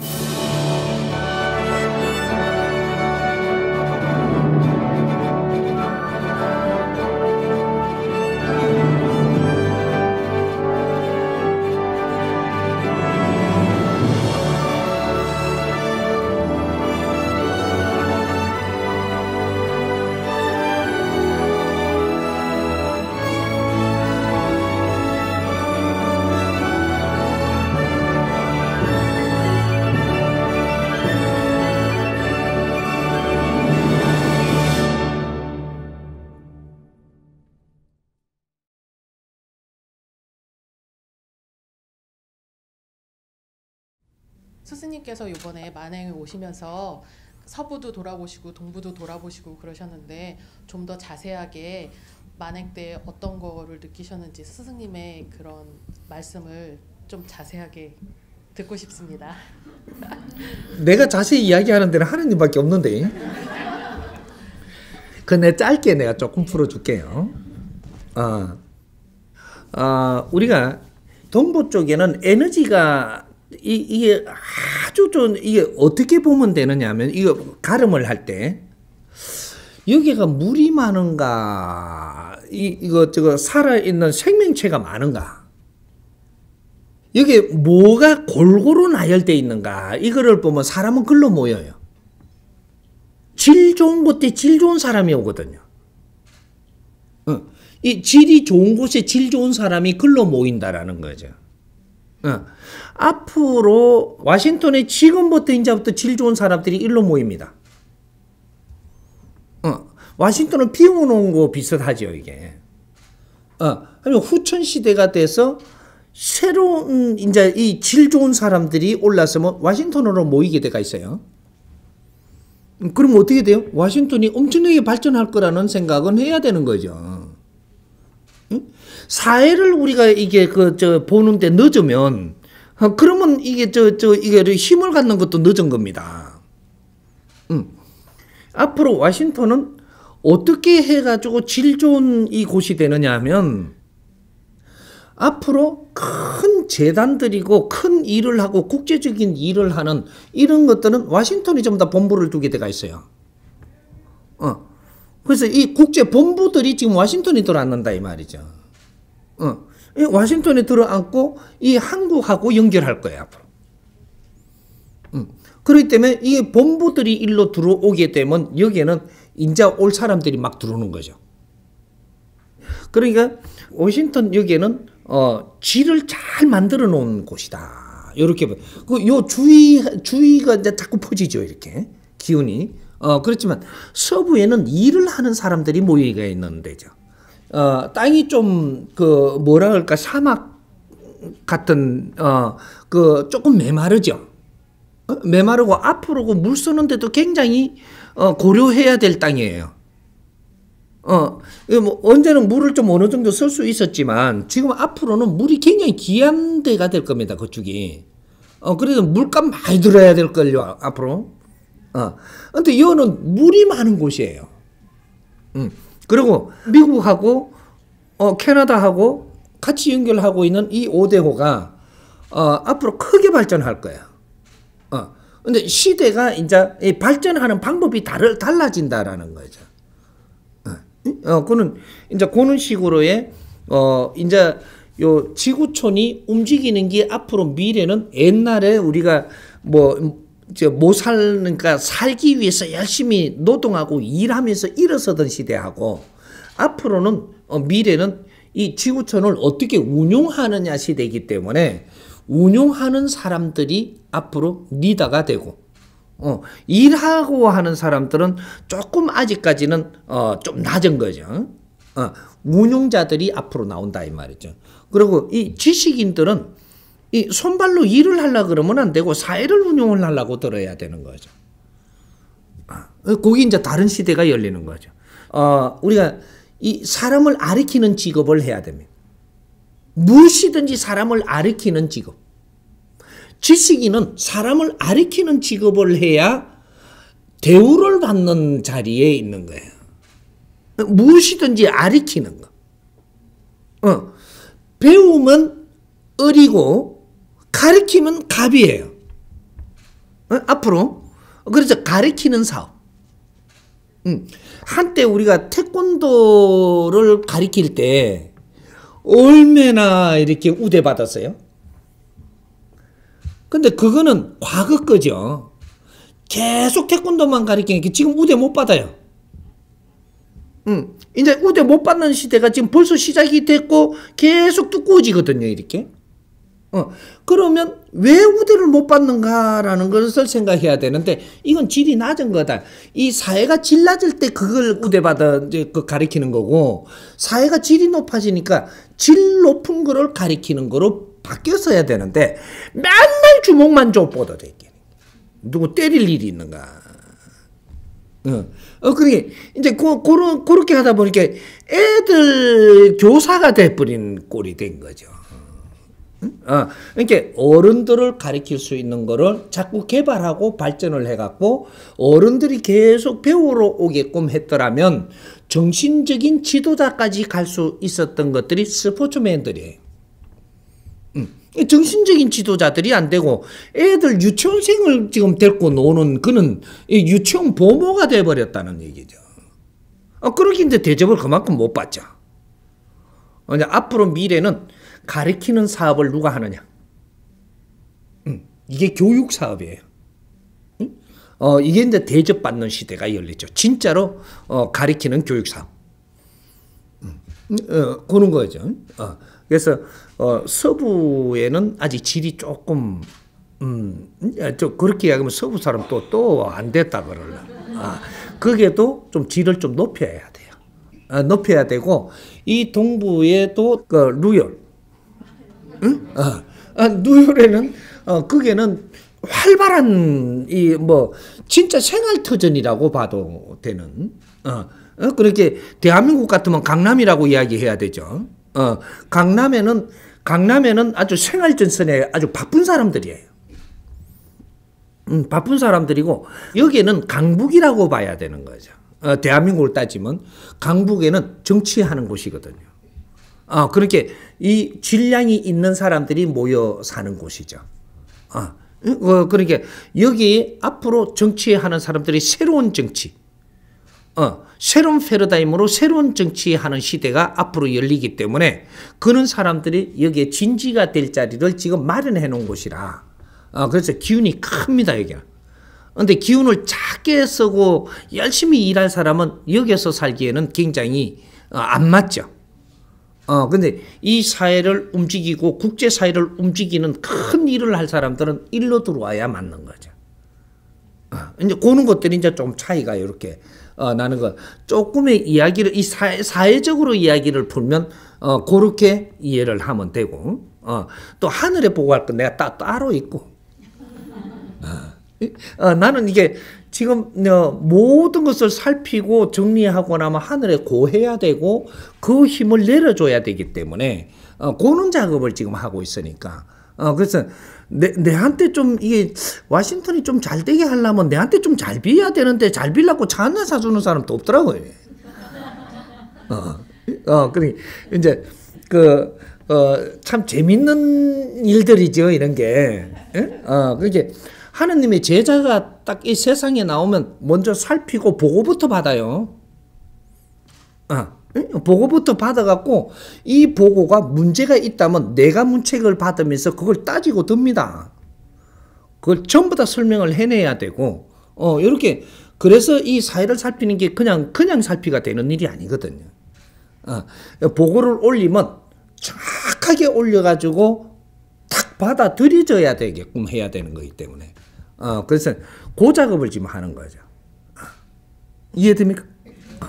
Música 스승님께서 이번에 만행에 오시면서 서부도 돌아보시고 동부도 돌아보시고 그러셨는데 좀 더 자세하게 만행 때 어떤 거를 느끼셨는지 스승님의 그런 말씀을 좀 자세하게 듣고 싶습니다. 내가 자세히 이야기하는 데는 하느님밖에 없는데. 그내 짧게 내가 조금 풀어줄게요. 어, 어, 우리가 동부 쪽에는 에너지가 이, 이게 아주 좀 이게 어떻게 보면 되느냐면 이거 가름을 할 때 여기가 물이 많은가 이 이거 저거 살아 있는 생명체가 많은가 여기 뭐가 골고루 나열돼 있는가 이거를 보면 사람은 글로 모여요. 질 좋은 곳에 질 좋은 사람이 오거든요. 어, 이 질이 좋은 곳에 질 좋은 사람이 글로 모인다라는 거죠. 어. 앞으로 와싱턴에 지금부터 이제부터 질 좋은 사람들이 일로 모입니다. 어. 와싱턴은 비워놓은 거 비슷하죠, 이게. 어. 아니면 후천 시대가 돼서 새로운 이제 이 질 좋은 사람들이 올라서면 와싱턴으로 모이게 돼가 있어요. 음, 그럼 어떻게 돼요? 와싱턴이 엄청나게 발전할 거라는 생각은 해야 되는 거죠. 사회를 우리가 이게 그 저 보는데 늦으면 어, 그러면 이게 저 저 이게 힘을 갖는 것도 늦은 겁니다. 음. 앞으로 와싱턴은 어떻게 해가지고 질 좋은 이 곳이 되느냐 하면 앞으로 큰 재단들이고 큰 일을 하고 국제적인 일을 하는 이런 것들은 와싱턴이 좀다 본부를 두게 돼가 있어요. 어. 그래서 이 국제 본부들이 지금 와싱턴에 들어앉는다 이 말이죠. 어. 와싱턴에 들어앉고 이 한국하고 연결할 거예요 앞으로. 음. 그렇기 때문에 이 본부들이 일로 들어오게 되면 여기에는 인자 올 사람들이 막 들어오는 거죠. 그러니까 워싱턴 여기에는 어, 질을 잘 만들어 놓은 곳이다. 이렇게 그요 주위 주위가 이제 자꾸 퍼지죠 이렇게 기운이. 어 그렇지만 서부에는 일을 하는 사람들이 모이가 있는 데죠. 어, 땅이 좀 그 뭐라 그럴까 사막 같은 어 그 조금 메마르죠. 어? 메마르고 앞으로 물 쓰는데도 굉장히 어, 고려해야 될 땅이에요. 어, 뭐 언제는 물을 좀 어느 정도 쓸 수 있었지만 지금 앞으로는 물이 굉장히 귀한 데가 될 겁니다. 그쪽이. 어, 그래서 물값 많이 들어야 될 걸요. 앞으로. 어. 근데 이거는 물이 많은 곳이에요. 음. 그리고 미국하고 어, 캐나다하고 같이 연결하고 있는 이 5대호가 어, 앞으로 크게 발전할 거야. 어. 근데 시대가 이제 발전하는 방법이 다르, 달라진다라는 거죠. 어, 어 그는 이제 그런 식으로의 어 이제 요 지구촌이 움직이는 게 앞으로 미래는 옛날에 우리가 뭐 못 살니까 살기 위해서 열심히 노동하고 일하면서 일어서던 시대하고 앞으로는 어, 미래는 이 지구촌을 어떻게 운용하느냐 시대이기 때문에 운용하는 사람들이 앞으로 리더가 되고 어, 일하고 하는 사람들은 조금 아직까지는 어, 좀 낮은 거죠. 어, 운용자들이 앞으로 나온다 이 말이죠. 그리고 이 지식인들은 이 손발로 일을 하려 그러면 안 되고 사회를 운영을 하려고 들어야 되는 거죠. 아, 거기 이제 다른 시대가 열리는 거죠. 어, 우리가 이 사람을 아리키는 직업을 해야 됩니다. 무엇이든지 사람을 아리키는 직업. 지식인은 사람을 아리키는 직업을 해야 대우를 받는 자리에 있는 거예요. 무엇이든지 아리키는 거. 어. 배우면 어리고 가르치면 갑이에요. 어? 앞으로 그래서 가리키는 사업. 음, 한때 우리가 태권도를 가리킬 때 얼마나 이렇게 우대 받았어요? 근데 그거는 과거 거죠. 계속 태권도만 가리키니까 지금 우대 못 받아요. 음, 이제 우대 못 받는 시대가 지금 벌써 시작이 됐고 계속 두꺼워지거든요, 이렇게. 어, 그러면 왜 우대를 못 받는가라는 것을 생각해야 되는데 이건 질이 낮은 거다. 이 사회가 질 낮을 때 그걸 우대받아 이제 그 가리키는 거고 사회가 질이 높아지니까 질 높은 거를 가리키는 거로 바뀌었어야 되는데 맨날 주먹만 줘 뻗어져 있게. 누구 때릴 일이 있는가? 어, 어, 그게 이제 고, 고런 그렇게 하다 보니까 애들 교사가 돼버린 꼴이 된 거죠. 어, 그러니까 어른들을 가리킬 수 있는 거를 자꾸 개발하고 발전을 해갖고 어른들이 계속 배우러 오게끔 했더라면 정신적인 지도자까지 갈 수 있었던 것들이 스포츠맨들이에요. 음, 정신적인 지도자들이 안 되고 애들 유치원생을 지금 데리고 노는 그는 유치원 보모가 돼버렸다는 얘기죠. 어, 그렇게 이제 대접을 그만큼 못 받죠. 어, 이제 앞으로 미래는 가르치는 사업을 누가 하느냐? 음, 이게 교육 사업이에요. 음? 어, 이게 이제 대접받는 시대가 열리죠. 진짜로 어, 가르치는 교육 사업. 음, 어, 그런 거죠. 어, 그래서 어, 서부에는 아직 질이 조금 음, 저 그렇게 이야기하면 서부 사람 또 또 안 됐다 그러려. 아, 그게도 좀 질을 좀 높여야 돼요. 아, 높여야 되고 이 동부에도 그 루열 응? 어, 어, 누열에는 어, 그게는 활발한 이 뭐 진짜 생활 터전이라고 봐도 되는 어, 어 그렇게 대한민국 같으면 강남이라고 이야기해야 되죠. 어, 강남에는 강남에는 아주 생활 전선에 아주 바쁜 사람들이에요. 음, 바쁜 사람들이고 여기에는 강북이라고 봐야 되는 거죠. 어, 대한민국을 따지면 강북에는 정치하는 곳이거든요. 아, 그렇게 이 질량이 있는 사람들이 모여 사는 곳이죠. 아, 어, 그러니까 여기 앞으로 정치하는 사람들이 새로운 정치, 어, 새로운 패러다임으로 새로운 정치하는 시대가 앞으로 열리기 때문에 그런 사람들이 여기에 진지가 될 자리를 지금 마련해 놓은 곳이라. 어, 그래서 기운이 큽니다, 여기는. 근데 기운을 작게 쓰고 열심히 일할 사람은 여기서 살기에는 굉장히 어, 안 맞죠. 어, 근데 이 사회를 움직이고 국제사회를 움직이는 큰 일을 할 사람들은 일로 들어와야 맞는 거죠. 어, 이제 그런 것들이 이제 좀 차이가 이렇게 어, 나는 거. 조금의 이야기를, 이 사회, 사회적으로 이야기를 풀면, 어, 그렇게 이해를 하면 되고, 어, 또 하늘에 보고 할 건 내가 따, 따로 있고, 어, 어, 나는 이게 지금 어, 모든 것을 살피고 정리하고 나면 하늘에 고해야 되고 그 힘을 내려줘야 되기 때문에 어, 고는 작업을 지금 하고 있으니까 어, 그래서 내, 내한테 좀 이게 와싱턴이 좀 잘 되게 하려면 내한테 좀잘 비야 되는데 잘 빌라고 차 하나 사주는 사람도 없더라고요. 어, 어, 그러니 이제 그 어, 참 재밌는 일들이죠 이런 게. 예? 어, 그게 하느님의 제자가 딱 이 세상에 나오면 먼저 살피고 보고부터 받아요. 아, 보고부터 받아갖고 이 보고가 문제가 있다면 내가 문책을 받으면서 그걸 따지고 듭니다. 그걸 전부 다 설명을 해내야 되고, 어, 이렇게, 그래서 이 사회를 살피는 게 그냥, 그냥 살피가 되는 일이 아니거든요. 어, 보고를 올리면 정확하게 올려가지고 탁 받아들여져야 되게끔 해야 되는 거기 때문에. 어, 그래서 그 작업을 지금 하는 거죠. 어. 이해됩니까? 어.